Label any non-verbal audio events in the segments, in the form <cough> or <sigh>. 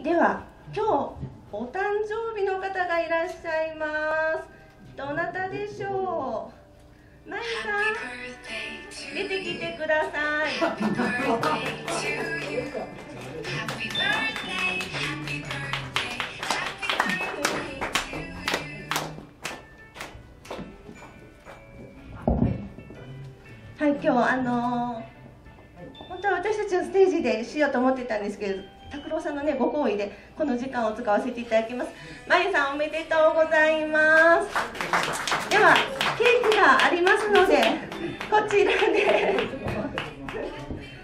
いでは今日お誕生日の方がいらっしゃいます。どなたでしょう。まゆさん出てきてくださいはい今日あのー本当は私たちのステージでしようと思ってたんですけど拓郎さんのねご好意でこの時間を使わせていただきます。まゆさんおめでとうございます。ではケーキがありますのでこちらで。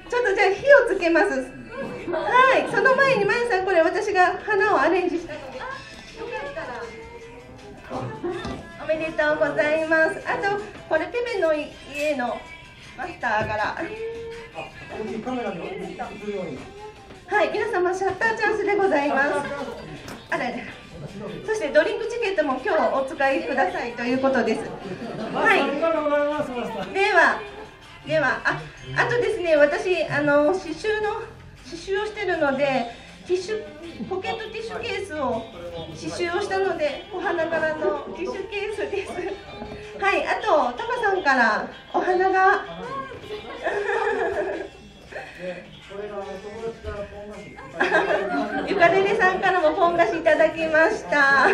ちょっとじゃあ火をつけます。はいその前にまゆさんこれ私が花をアレンジしたのでよかった。らおめでとうございます。あとこれペペの家のマスターから。カメラに映るように。はい、皆様シャッターチャンスでございます。あれ、そしてドリンクチケットも今日お使いくださいということです。はい、では、では、あ、あとですね、私あの刺繍の刺繍をしてるので、ティッシュポケットティッシュケースを刺繍をしたので、お花柄のティッシュケースです。はい、あとタカさんからお花が。ゆかれれさんからもポン菓子いただきました。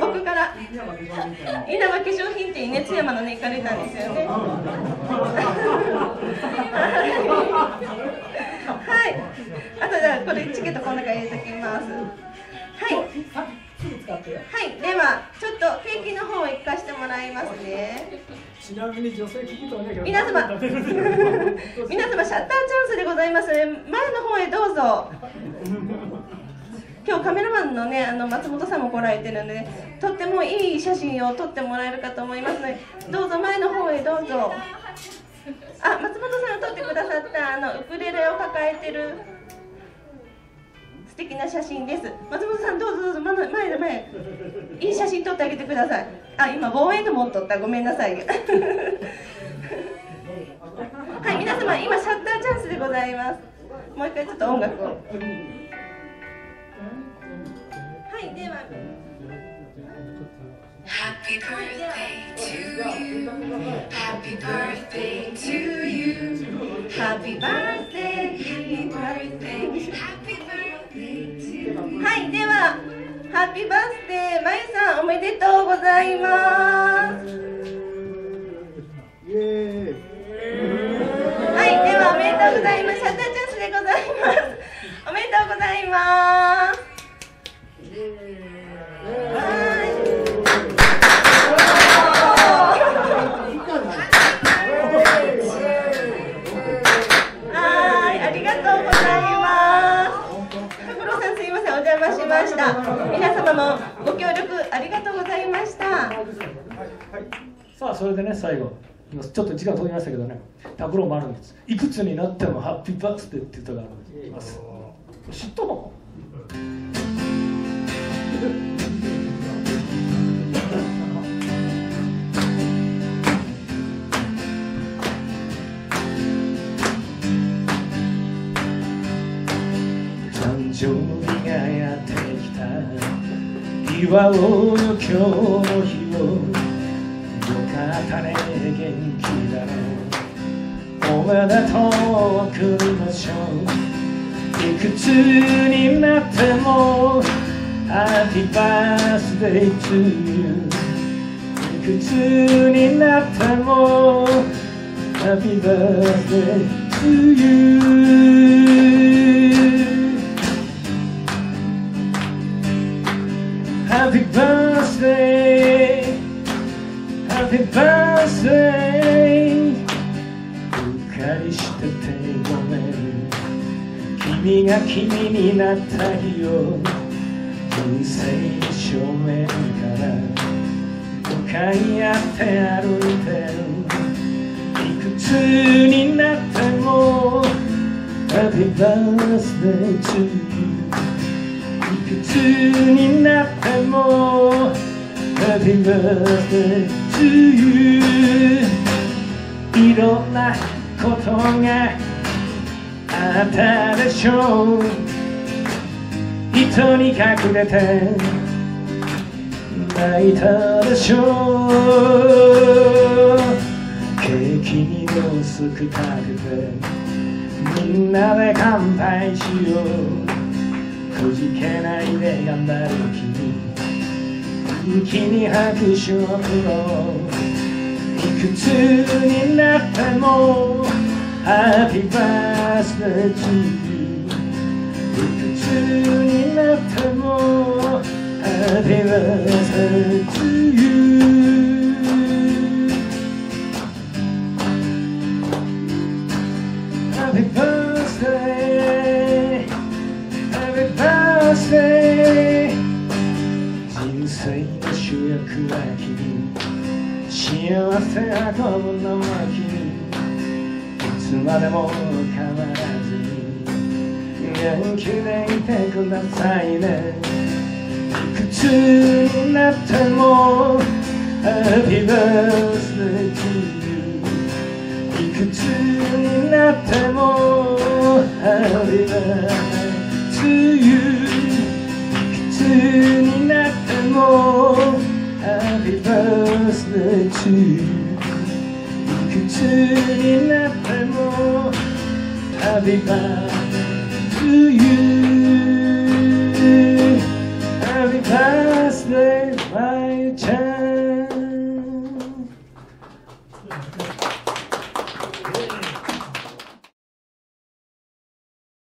僕から稲葉化粧品店にね津山のね行かれたんですよね。はい。あとじゃあこれチケットこの中に入れてちなみに女性聞くとね。皆様 <laughs> 皆様シャッターチャンスでございます。前の方へどうぞ。<laughs> 今日カメラマンのねあの松本さんも来られてるので、とってもいい写真を撮ってもらえるかと思いますので、どうぞ前の方へどうぞ。あ、松本さんが撮ってくださったあのウクレレを抱えてる素敵な写真です。松本さんどうぞどうぞ前の前前いい写真撮ってあげてください。あ、今望遠の持っとったごめんなさい。<laughs> はい、皆様今シャッターチャンスでございます。もう一回ちょっと音楽を。はい、では。Happy birthday to you. Happy birthday to you. Happy birthday, ハッピーバースデー、まゆさんおめでとうございます。イエーイ。はい、ではおめでとうございます。シャッターチャンスでございます。おめでとうございます。様もご協力ありがとうございました。さあそれでね最後今ちょっと時間取りましたけどね拓郎もあるんです。いくつになってもハッピーバースデーって歌があるんです。知っとんの？祝おうよ今日の日をよかったね元気だねおめでとう送りましょういくつになっても Happy birthday to you いくつになっても Happy birthday to you うっかりしててごめん君が君になった日を人生の正面から向かい合って歩いてる。いくつになっても Happy birthday to you いくつになっても Happy birthday to you いろんなことがあったでしょう。人に隠れて泣いたでしょう。ケーキにろうそく立ててみんなで乾杯しよう。くじけないで頑張る君。気に拍手を。送ろういくつになっても Happy birthday to you いくつになっても Happy birthday to you Happy birthday Happy birthday 人生の主役は君幸せ運ぶのは君いつまでも変わらずに元気でいてくださいね。いくつになっても Happy birthday to you いくつになっても Happy birthday にな